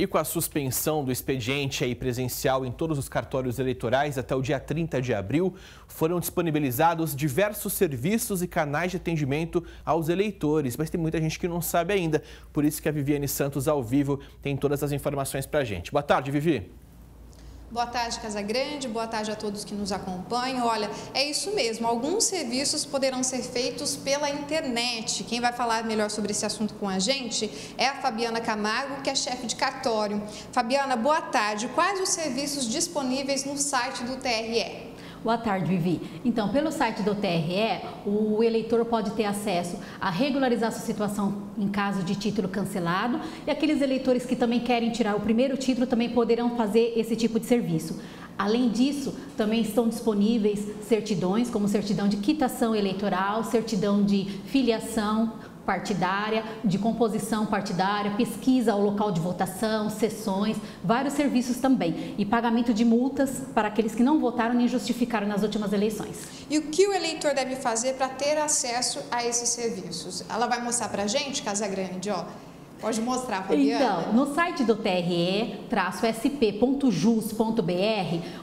E com a suspensão do expediente aí presencial em todos os cartórios eleitorais até o dia 30 de abril, foram disponibilizados diversos serviços e canais de atendimento aos eleitores. Mas tem muita gente que não sabe ainda. Por isso que a Viviane Santos, ao vivo, tem todas as informações para a gente. Boa tarde, Vivi. Boa tarde, Casa Grande. Boa tarde a todos que nos acompanham. Olha, é isso mesmo. Alguns serviços poderão ser feitos pela internet. Quem vai falar melhor sobre esse assunto com a gente é a Fabiana Camargo, que é chefe de cartório. Fabiana, boa tarde. Quais os serviços disponíveis no site do TRE? Boa tarde, Vivi. Então, pelo site do TRE, o eleitor pode ter acesso a regularizar sua situação em caso de título cancelado e aqueles eleitores que também querem tirar o primeiro título também poderão fazer esse tipo de serviço. Além disso, também estão disponíveis certidões, como certidão de quitação eleitoral, certidão de filiação, partidária, de composição partidária, pesquisa ao local de votação, sessões, vários serviços também e pagamento de multas para aqueles que não votaram nem justificaram nas últimas eleições. E o que o eleitor deve fazer para ter acesso a esses serviços? Ela vai mostrar para a gente, Casa Grande, ó. Pode mostrar, Fabiana. Então, no site do TRE-sp.jus.br,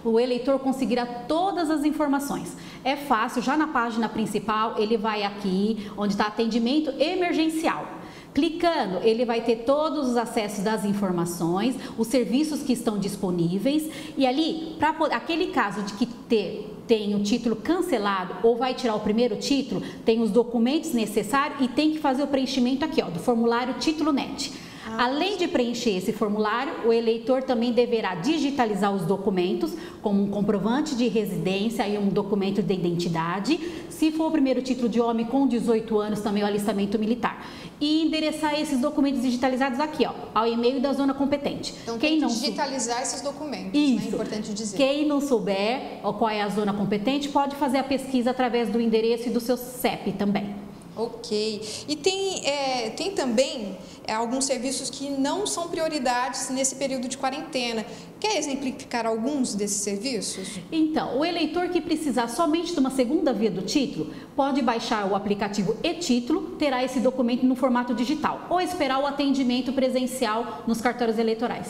o eleitor conseguirá todas as informações. É fácil, já na página principal, ele vai aqui, onde está atendimento emergencial. Clicando, ele vai ter todos os acessos das informações, os serviços que estão disponíveis e ali, para aquele caso de que ter tem o título cancelado ou vai tirar o primeiro título, tem os documentos necessários e tem que fazer o preenchimento aqui, ó, do formulário Título Net. Ah. Além de preencher esse formulário, o eleitor também deverá digitalizar os documentos, como um comprovante de residência e um documento de identidade. Se for o primeiro título de homem com 18 anos, também o alistamento militar. E endereçar esses documentos digitalizados aqui, ó, ao e-mail da zona competente. Então, Quem não digitalizar esses documentos? Isso. Né? é importante dizer. Quem não souber qual é a zona competente, pode fazer a pesquisa através do endereço e do seu CEP também. Ok. E tem, é, tem também é, alguns serviços que não são prioridades nesse período de quarentena. Quer exemplificar alguns desses serviços? Então, o eleitor que precisar somente de uma segunda via do título pode baixar o aplicativo e-título, terá esse documento no formato digital, ou esperar o atendimento presencial nos cartórios eleitorais.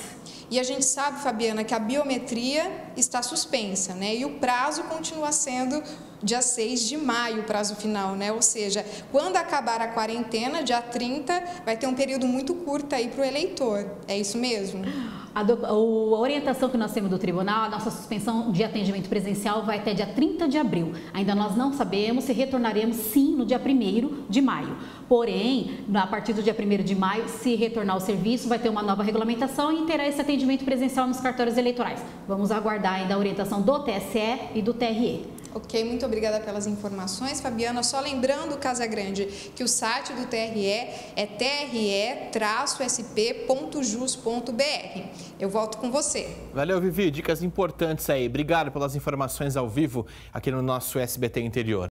E a gente sabe, Fabiana, que a biometria está suspensa, né? E o prazo continua sendo dia 6 de maio, o prazo final, né? Ou seja, quando acabar a quarentena, dia 30, vai ter um período muito curto aí para o eleitor. É isso mesmo? A, do, a, orientação que nós temos do tribunal, a nossa suspensão de atendimento presencial vai até dia 30 de abril. Ainda nós não sabemos se retornaremos sim no dia 1 de maio. Porém, a partir do dia 1 de maio, se retornar ao serviço, vai ter uma nova regulamentação e terá esse atendimento presencial nos cartórios eleitorais. Vamos aguardar ainda a orientação do TSE e do TRE. Ok, muito obrigada pelas informações, Fabiana. Só lembrando, Casa Grande, que o site do TRE é tre-sp.jus.br. Eu volto com você. Valeu, Vivi. Dicas importantes aí. Obrigado pelas informações ao vivo aqui no nosso SBT Interior.